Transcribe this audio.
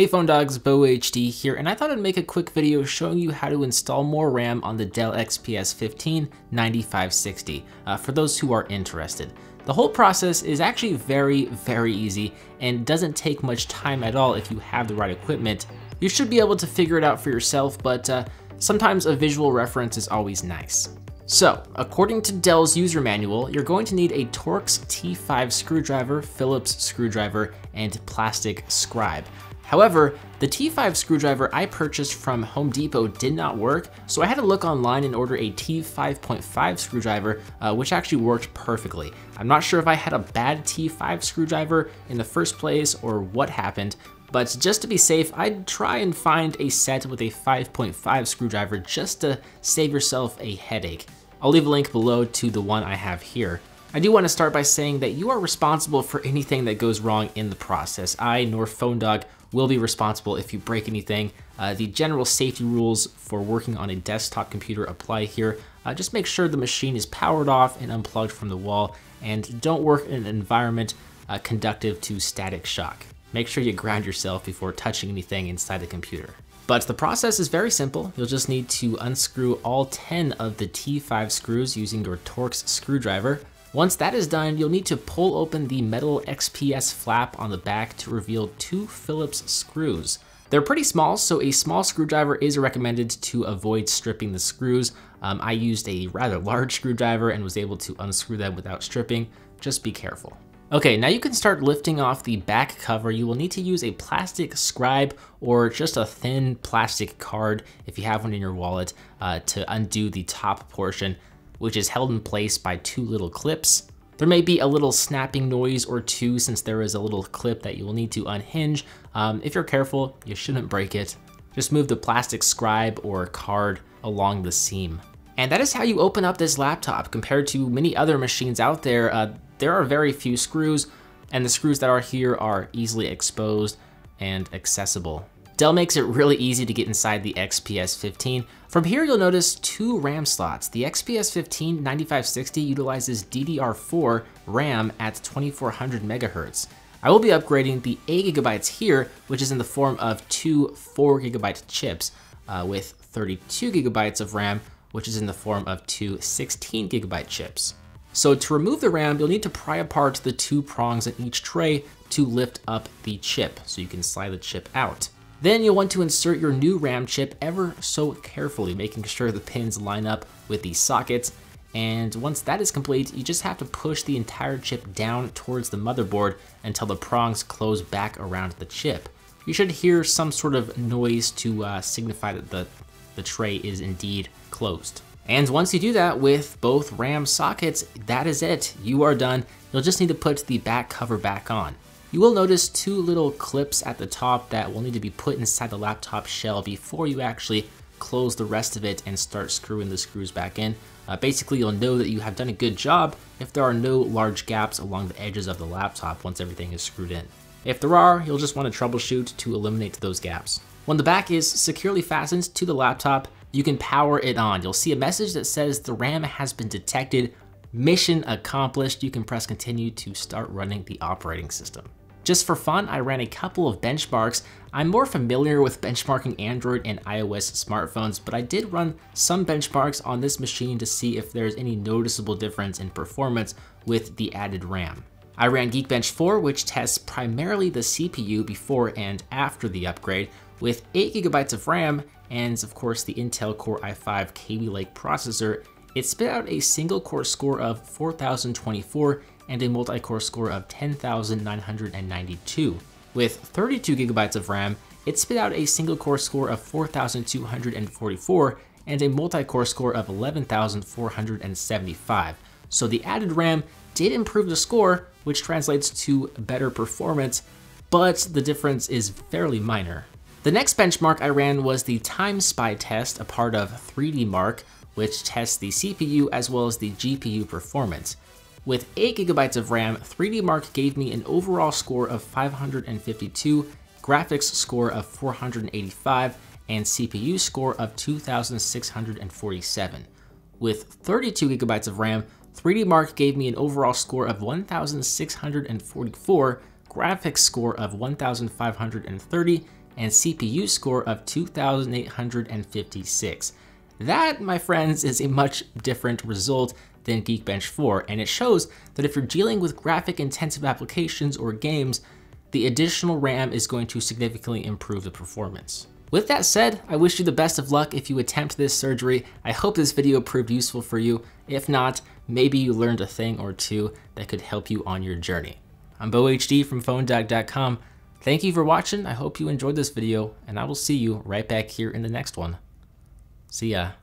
Hey Phone Dogs, Beau HD here, and I thought I'd make a quick video showing you how to install more RAM on the Dell XPS 15 9560, uh, for those who are interested. The whole process is actually very, very easy and doesn't take much time at all if you have the right equipment. You should be able to figure it out for yourself, but uh, sometimes a visual reference is always nice. So, according to Dell's user manual, you're going to need a Torx T5 screwdriver, Phillips screwdriver, and plastic scribe. However, the T5 screwdriver I purchased from Home Depot did not work, so I had to look online and order a T5.5 screwdriver, uh, which actually worked perfectly. I'm not sure if I had a bad T5 screwdriver in the first place or what happened, but just to be safe, I'd try and find a set with a 5.5 screwdriver just to save yourself a headache. I'll leave a link below to the one I have here. I do want to start by saying that you are responsible for anything that goes wrong in the process. I, nor Phone Dog, will be responsible if you break anything. Uh, the general safety rules for working on a desktop computer apply here. Uh, just make sure the machine is powered off and unplugged from the wall, and don't work in an environment uh, conductive to static shock. Make sure you ground yourself before touching anything inside the computer. But the process is very simple. You'll just need to unscrew all 10 of the T5 screws using your Torx screwdriver. Once that is done, you'll need to pull open the metal XPS flap on the back to reveal two Phillips screws. They're pretty small, so a small screwdriver is recommended to avoid stripping the screws. Um, I used a rather large screwdriver and was able to unscrew them without stripping. Just be careful. Okay, now you can start lifting off the back cover. You will need to use a plastic scribe or just a thin plastic card if you have one in your wallet uh, to undo the top portion which is held in place by two little clips. There may be a little snapping noise or two since there is a little clip that you will need to unhinge. Um, if you're careful, you shouldn't break it. Just move the plastic scribe or card along the seam. And that is how you open up this laptop. Compared to many other machines out there, uh, there are very few screws, and the screws that are here are easily exposed and accessible. Dell makes it really easy to get inside the XPS 15. From here, you'll notice two RAM slots. The XPS 15 9560 utilizes DDR4 RAM at 2400 megahertz. I will be upgrading the 8 gigabytes here, which is in the form of two 4 gigabyte chips uh, with 32 gigabytes of RAM, which is in the form of two 16 gigabyte chips. So to remove the RAM, you'll need to pry apart the two prongs in each tray to lift up the chip, so you can slide the chip out. Then you'll want to insert your new RAM chip ever so carefully, making sure the pins line up with the sockets. And once that is complete, you just have to push the entire chip down towards the motherboard until the prongs close back around the chip. You should hear some sort of noise to uh, signify that the, the tray is indeed closed. And once you do that with both RAM sockets, that is it. You are done. You'll just need to put the back cover back on. You will notice two little clips at the top that will need to be put inside the laptop shell before you actually close the rest of it and start screwing the screws back in. Uh, basically, you'll know that you have done a good job if there are no large gaps along the edges of the laptop once everything is screwed in. If there are, you'll just want to troubleshoot to eliminate those gaps. When the back is securely fastened to the laptop, you can power it on. You'll see a message that says the RAM has been detected, mission accomplished. You can press continue to start running the operating system. Just for fun, I ran a couple of benchmarks. I'm more familiar with benchmarking Android and iOS smartphones, but I did run some benchmarks on this machine to see if there's any noticeable difference in performance with the added RAM. I ran Geekbench 4, which tests primarily the CPU before and after the upgrade, with 8GB of RAM and of course the Intel Core i5 Kaby Lake processor, it spit out a single core score of 4024 and a multi-core score of 10,992. With 32 gigabytes of RAM, it spit out a single core score of 4,244 and a multi-core score of 11,475. So the added RAM did improve the score, which translates to better performance, but the difference is fairly minor. The next benchmark I ran was the Time Spy test, a part of 3DMark, which tests the CPU as well as the GPU performance. With 8GB of RAM, 3D Mark gave me an overall score of 552, graphics score of 485, and CPU score of 2647. With 32GB of RAM, 3D Mark gave me an overall score of 1644, graphics score of 1530, and CPU score of 2,856. That, my friends, is a much different result than Geekbench 4, and it shows that if you're dealing with graphic intensive applications or games, the additional RAM is going to significantly improve the performance. With that said, I wish you the best of luck if you attempt this surgery. I hope this video proved useful for you. If not, maybe you learned a thing or two that could help you on your journey. I'm Beau HD from PhoneDog.com. Thank you for watching. I hope you enjoyed this video, and I will see you right back here in the next one. See ya.